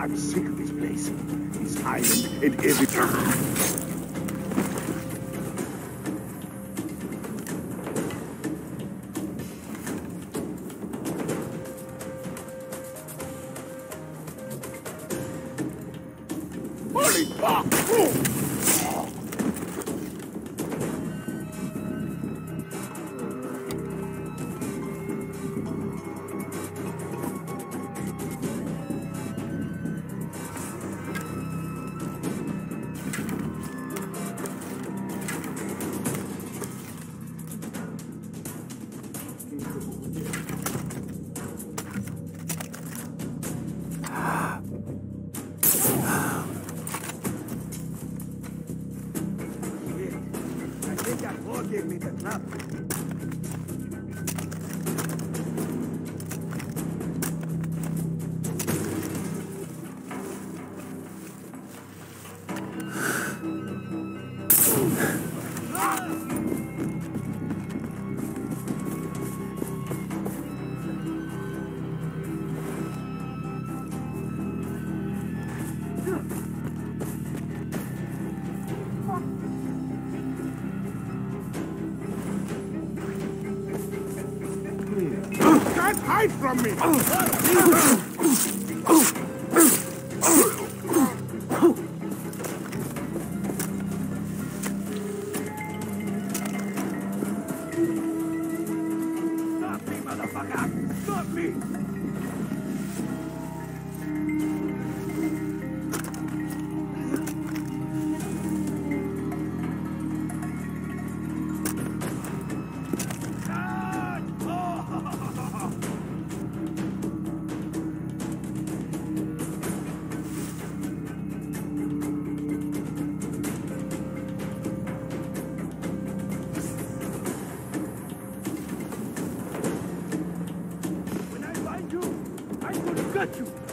I'm sick of this place. This island and everything. Holy fuck! I think Arthur gave me the trap. can't hide from me! Stop me, motherfucker! Stop me! at you.